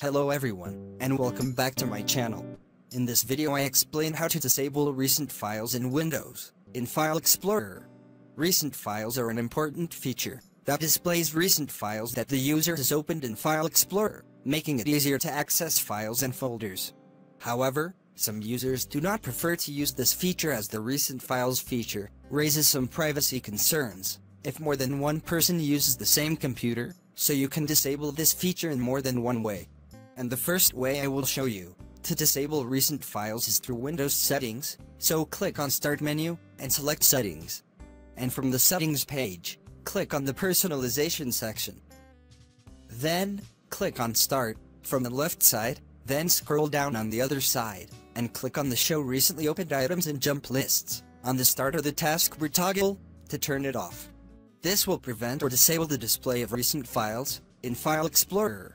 Hello everyone, and welcome back to my channel. In this video I explain how to disable recent files in Windows, in File Explorer. Recent files are an important feature that displays recent files that the user has opened in File Explorer, making it easier to access files and folders. However, some users do not prefer to use this feature as the recent files feature raises some privacy concerns if more than one person uses the same computer, so you can disable this feature in more than one way. And the first way I will show you to disable recent files is through Windows Settings, so click on Start menu, and select Settings. And from the Settings page, click on the Personalization section. Then, click on Start, from the left side, then scroll down on the other side, and click on the Show Recently Opened Items and Jump Lists, on the Start of the Taskbar toggle, to turn it off. This will prevent or disable the display of recent files, in File Explorer.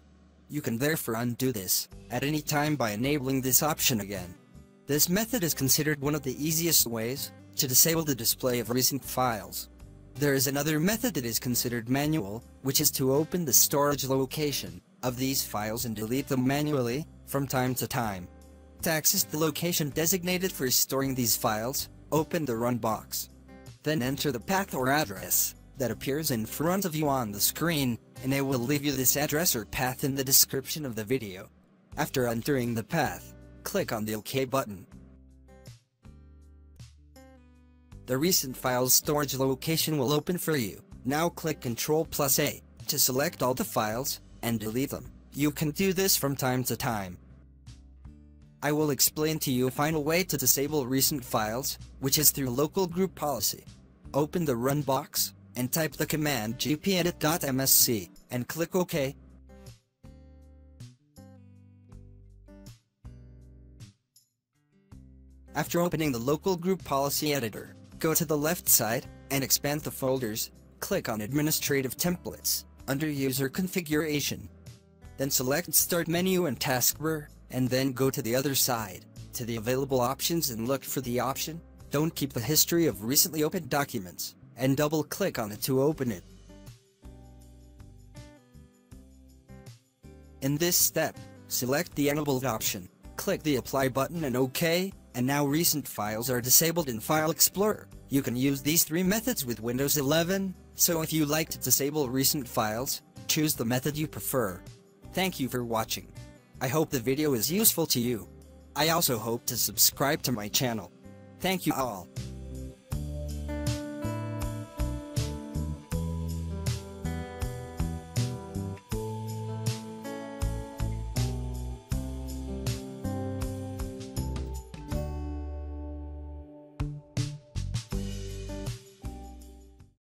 You can therefore undo this, at any time by enabling this option again. This method is considered one of the easiest ways, to disable the display of recent files. There is another method that is considered manual, which is to open the storage location of these files and delete them manually, from time to time. To access the location designated for storing these files, open the Run box. Then enter the path or address that appears in front of you on the screen, and I will leave you this address or path in the description of the video. After entering the path, click on the OK button. The recent files storage location will open for you. Now click Ctrl plus A to select all the files and delete them. You can do this from time to time. I will explain to you a final way to disable recent files, which is through local group policy. Open the Run box, and type the command gpedit.msc, and click OK. After opening the local group policy editor, go to the left side, and expand the folders, click on Administrative Templates, under User Configuration. Then select Start menu and Taskbar, and then go to the other side, to the available options and look for the option, Don't keep the history of recently opened documents and double-click on it to open it. In this step, select the enabled option, click the apply button and OK, and now recent files are disabled in File Explorer. You can use these three methods with Windows 11, so if you like to disable recent files, choose the method you prefer. Thank you for watching. I hope the video is useful to you. I also hope to subscribe to my channel. Thank you all.